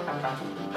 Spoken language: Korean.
감사합니다.